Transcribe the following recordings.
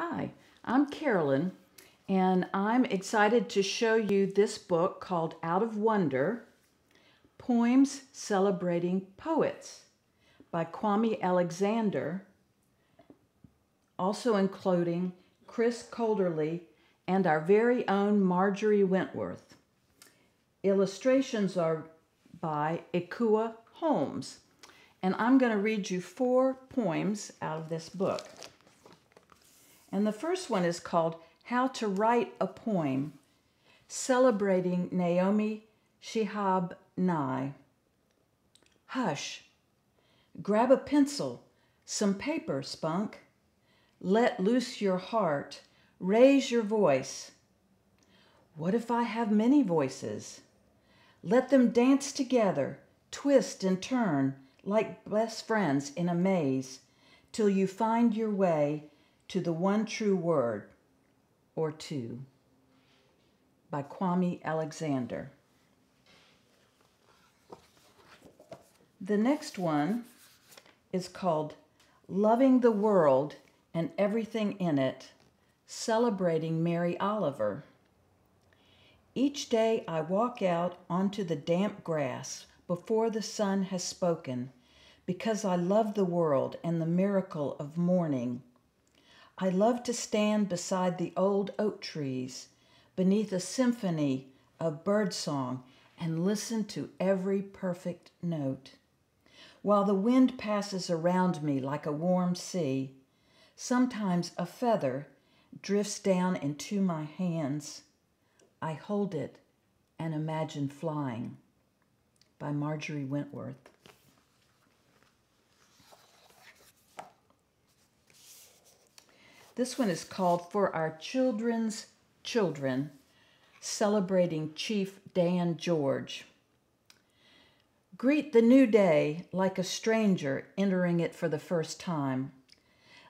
Hi, I'm Carolyn, and I'm excited to show you this book called Out of Wonder Poems Celebrating Poets by Kwame Alexander, also including Chris Colderly and our very own Marjory Wentworth. Illustrations are by Ekua Holmes, and I'm going to read you four poems out of this book. And the first one is called How to Write a Poem, celebrating Naomi Shihab Nye. Hush. Grab a pencil, some paper, Spunk. Let loose your heart. Raise your voice. What if I have many voices? Let them dance together, twist and turn like best friends in a maze, till you find your way to the one true word or two by Kwame Alexander. The next one is called Loving the World and Everything in It, celebrating Mary Oliver. Each day I walk out onto the damp grass before the sun has spoken because I love the world and the miracle of morning I love to stand beside the old oak trees beneath a symphony of birdsong and listen to every perfect note. While the wind passes around me like a warm sea, sometimes a feather drifts down into my hands. I hold it and imagine flying. By Marjory Wentworth. This one is called For Our Children's Children, celebrating Chief Dan George. Greet the new day like a stranger entering it for the first time.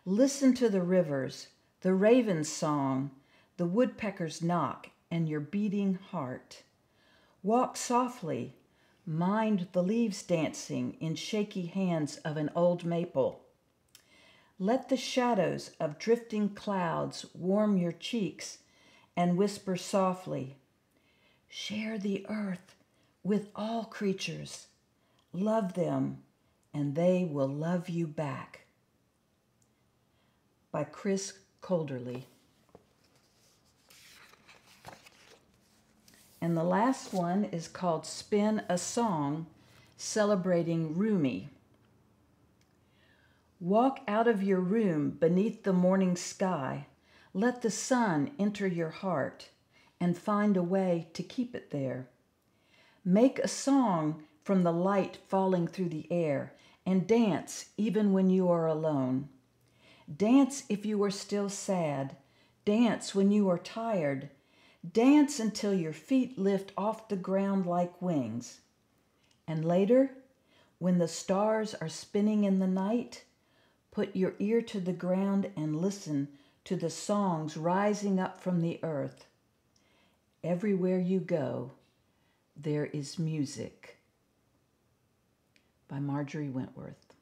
Listen to the rivers, the raven's song, the woodpecker's knock, and your beating heart. Walk softly, mind the leaves dancing in shaky hands of an old maple. Let the shadows of drifting clouds warm your cheeks and whisper softly, Share the earth with all creatures. Love them, and they will love you back. By Chris Colderly. And the last one is called Spin a Song, celebrating Rumi. Walk out of your room beneath the morning sky. Let the sun enter your heart and find a way to keep it there. Make a song from the light falling through the air and dance even when you are alone. Dance if you are still sad. Dance when you are tired. Dance until your feet lift off the ground like wings. And later, when the stars are spinning in the night, Put your ear to the ground and listen to the songs rising up from the earth. Everywhere you go, there is music. By Marjory Wentworth.